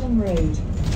Adam Road.